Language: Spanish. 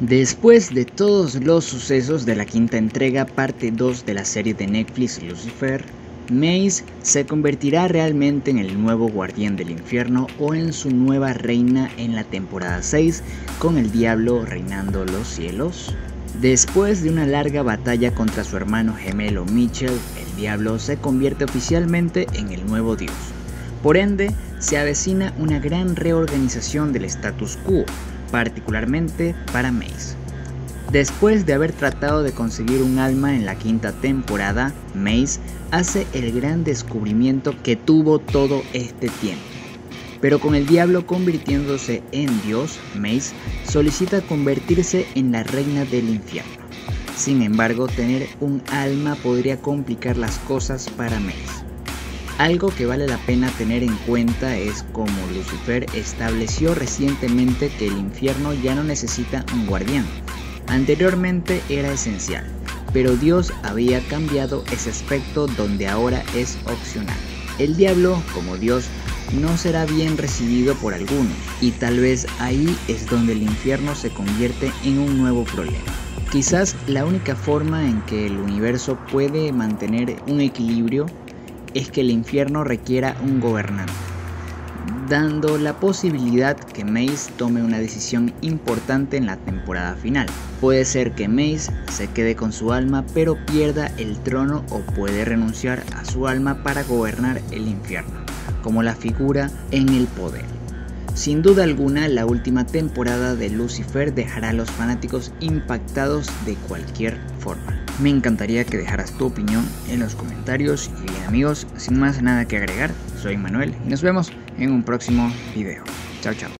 Después de todos los sucesos de la quinta entrega, parte 2 de la serie de Netflix Lucifer, Mace se convertirá realmente en el nuevo guardián del infierno o en su nueva reina en la temporada 6 con el diablo reinando los cielos. Después de una larga batalla contra su hermano gemelo Mitchell, el diablo se convierte oficialmente en el nuevo dios. Por ende, se avecina una gran reorganización del status quo, particularmente para Mace. Después de haber tratado de conseguir un alma en la quinta temporada, Mace hace el gran descubrimiento que tuvo todo este tiempo. Pero con el diablo convirtiéndose en Dios, Mace solicita convertirse en la reina del infierno. Sin embargo, tener un alma podría complicar las cosas para Mace. Algo que vale la pena tener en cuenta es como Lucifer estableció recientemente que el infierno ya no necesita un guardián. Anteriormente era esencial, pero Dios había cambiado ese aspecto donde ahora es opcional. El diablo, como Dios, no será bien recibido por algunos, y tal vez ahí es donde el infierno se convierte en un nuevo problema. Quizás la única forma en que el universo puede mantener un equilibrio es que el infierno requiera un gobernante, dando la posibilidad que Mace tome una decisión importante en la temporada final. Puede ser que Mace se quede con su alma pero pierda el trono o puede renunciar a su alma para gobernar el infierno, como la figura en el poder. Sin duda alguna, la última temporada de Lucifer dejará a los fanáticos impactados de cualquier forma. Me encantaría que dejaras tu opinión en los comentarios y bien amigos, sin más nada que agregar, soy Manuel y nos vemos en un próximo video. Chao chao.